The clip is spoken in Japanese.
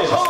でしょ。